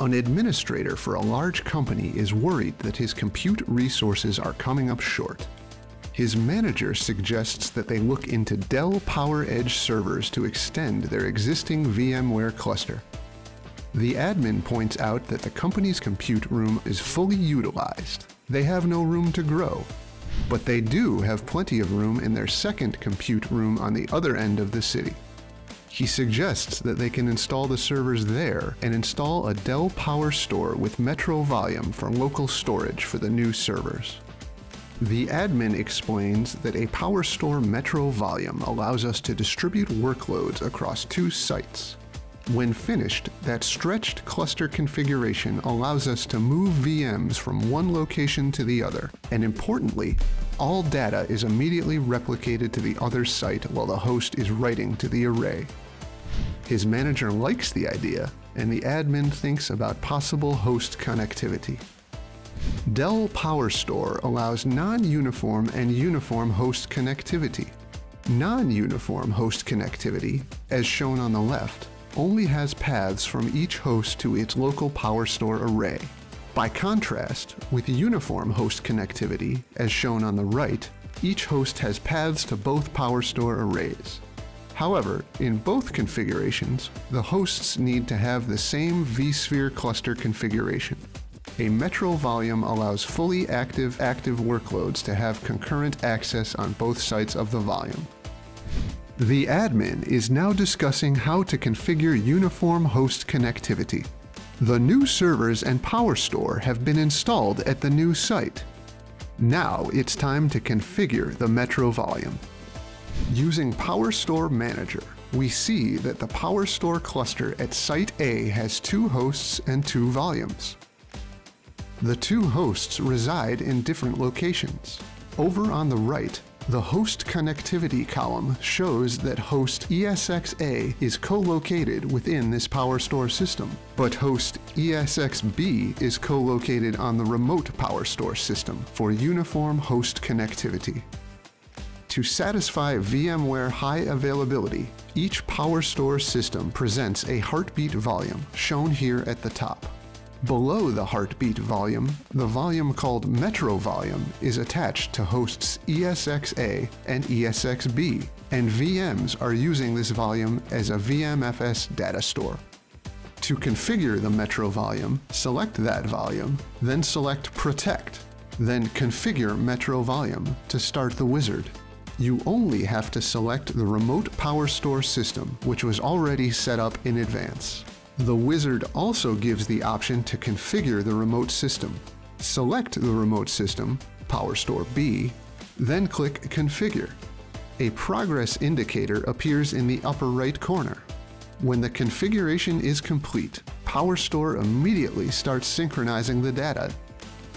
An administrator for a large company is worried that his compute resources are coming up short. His manager suggests that they look into Dell PowerEdge servers to extend their existing VMware cluster. The admin points out that the company's compute room is fully utilized. They have no room to grow. But they do have plenty of room in their second compute room on the other end of the city. He suggests that they can install the servers there and install a Dell PowerStore with Metro Volume for local storage for the new servers. The admin explains that a PowerStore Metro Volume allows us to distribute workloads across two sites. When finished, that stretched cluster configuration allows us to move VMs from one location to the other, and importantly, all data is immediately replicated to the other site while the host is writing to the array. His manager likes the idea, and the admin thinks about possible host connectivity. Dell PowerStore allows non-uniform and uniform host connectivity. Non-uniform host connectivity, as shown on the left, only has paths from each host to its local PowerStore array. By contrast, with uniform host connectivity, as shown on the right, each host has paths to both PowerStore arrays. However, in both configurations, the hosts need to have the same vSphere cluster configuration. A Metro volume allows fully active active workloads to have concurrent access on both sides of the volume. The admin is now discussing how to configure uniform host connectivity. The new servers and PowerStore have been installed at the new site. Now it's time to configure the Metro volume. Using PowerStore Manager, we see that the PowerStore cluster at Site A has two hosts and two volumes. The two hosts reside in different locations. Over on the right, the host connectivity column shows that host ESXA is co-located within this PowerStore system, but host ESXB is co-located on the remote PowerStore system for uniform host connectivity. To satisfy VMware high availability, each PowerStore system presents a heartbeat volume, shown here at the top. Below the heartbeat volume, the volume called Metro volume is attached to hosts ESXA and ESXB, and VMs are using this volume as a VMFS data store. To configure the Metro volume, select that volume, then select Protect, then Configure Metro volume to start the wizard. You only have to select the remote PowerStore system, which was already set up in advance. The wizard also gives the option to configure the remote system. Select the remote system, PowerStore B, then click Configure. A progress indicator appears in the upper right corner. When the configuration is complete, PowerStore immediately starts synchronizing the data.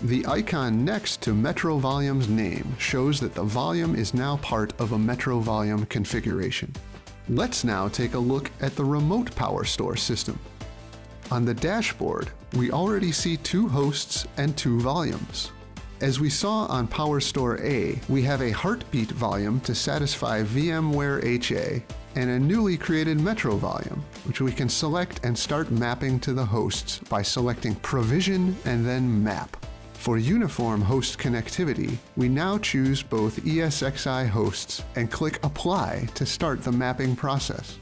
The icon next to Metro Volume's name shows that the volume is now part of a Metro Volume configuration. Let's now take a look at the remote PowerStore system. On the dashboard, we already see two hosts and two volumes. As we saw on PowerStore A, we have a heartbeat volume to satisfy VMware HA and a newly created Metro volume, which we can select and start mapping to the hosts by selecting Provision and then Map. For uniform host connectivity, we now choose both ESXi hosts and click Apply to start the mapping process.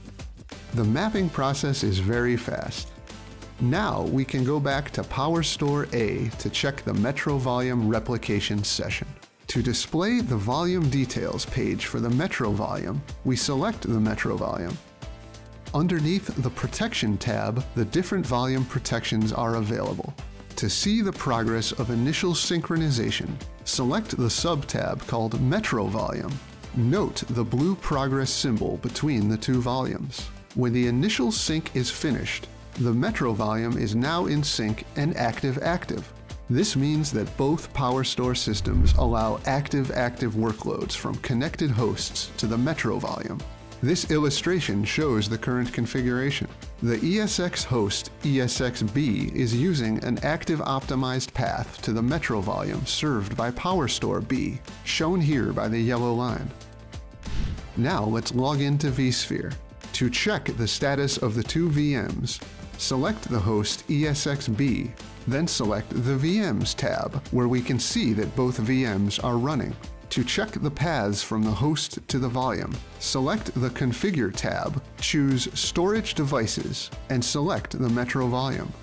The mapping process is very fast. Now we can go back to PowerStore A to check the Metro Volume replication session. To display the volume details page for the Metro volume, we select the Metro volume. Underneath the Protection tab, the different volume protections are available. To see the progress of initial synchronization, select the sub-tab called Metro Volume. Note the blue progress symbol between the two volumes. When the initial sync is finished, the Metro volume is now in sync and active-active. This means that both PowerStore systems allow active-active workloads from connected hosts to the Metro volume. This illustration shows the current configuration. The ESX host ESXB is using an active optimized path to the Metro volume served by PowerStore B, shown here by the yellow line. Now let's log into vSphere. To check the status of the two VMs, select the host ESXB, then select the VMs tab, where we can see that both VMs are running. To check the paths from the host to the volume, select the Configure tab, choose Storage Devices, and select the Metro volume.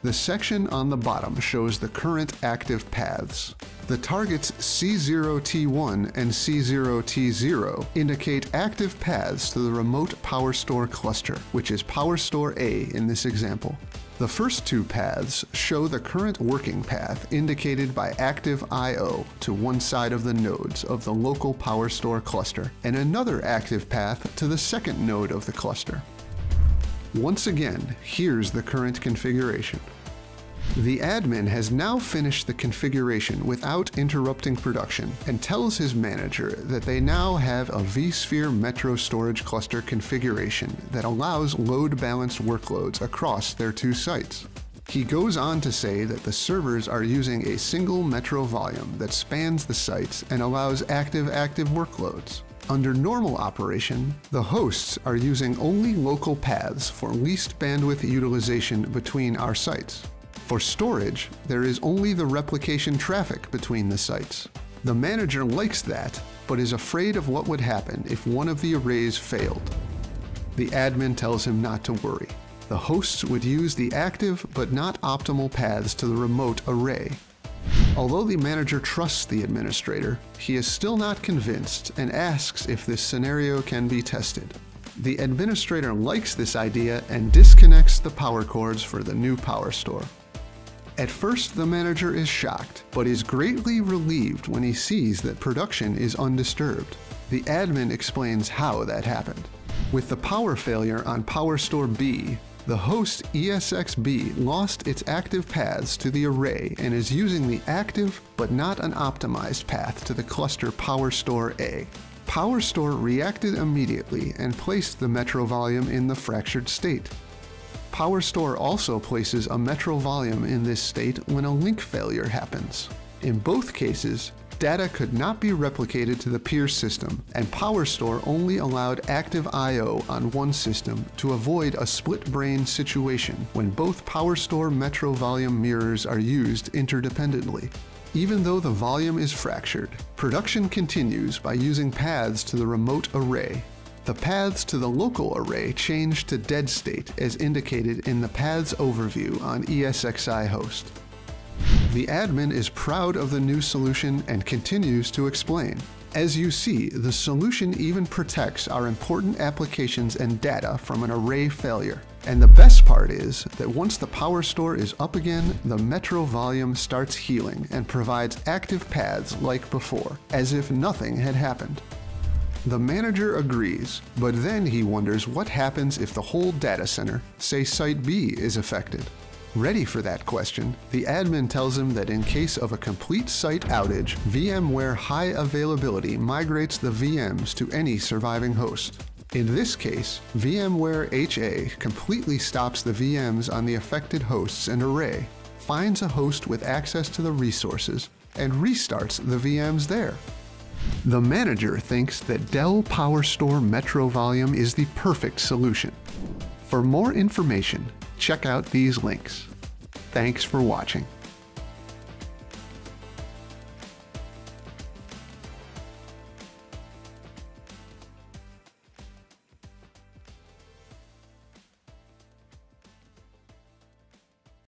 The section on the bottom shows the current active paths. The targets C0T1 and C0T0 indicate active paths to the remote PowerStore cluster, which is PowerStore A in this example. The first two paths show the current working path indicated by active I.O. to one side of the nodes of the local PowerStore cluster, and another active path to the second node of the cluster. Once again, here's the current configuration. The admin has now finished the configuration without interrupting production and tells his manager that they now have a vSphere Metro storage cluster configuration that allows load-balanced workloads across their two sites. He goes on to say that the servers are using a single Metro volume that spans the sites and allows active-active workloads. Under normal operation, the hosts are using only local paths for least bandwidth utilization between our sites. For storage, there is only the replication traffic between the sites. The manager likes that, but is afraid of what would happen if one of the arrays failed. The admin tells him not to worry. The hosts would use the active but not optimal paths to the remote array. Although the manager trusts the administrator, he is still not convinced and asks if this scenario can be tested. The administrator likes this idea and disconnects the power cords for the new PowerStore. At first, the manager is shocked, but is greatly relieved when he sees that production is undisturbed. The admin explains how that happened. With the power failure on PowerStore B, the host ESXB lost its active paths to the array and is using the active but not an optimized path to the cluster PowerStore A. PowerStore reacted immediately and placed the Metro volume in the fractured state. PowerStore also places a metro volume in this state when a link failure happens. In both cases, data could not be replicated to the peer system, and PowerStore only allowed active I.O. on one system to avoid a split brain situation when both PowerStore metro volume mirrors are used interdependently. Even though the volume is fractured, production continues by using paths to the remote array the paths to the local array change to dead state as indicated in the paths overview on ESXi host. The admin is proud of the new solution and continues to explain. As you see, the solution even protects our important applications and data from an array failure. And the best part is that once the PowerStore is up again, the Metro volume starts healing and provides active paths like before, as if nothing had happened. The manager agrees, but then he wonders what happens if the whole data center, say Site B, is affected. Ready for that question, the admin tells him that in case of a complete site outage, VMware High Availability migrates the VMs to any surviving host. In this case, VMware HA completely stops the VMs on the affected hosts and array, finds a host with access to the resources, and restarts the VMs there. The manager thinks that Dell PowerStore Metro Volume is the perfect solution. For more information, check out these links. Thanks for watching.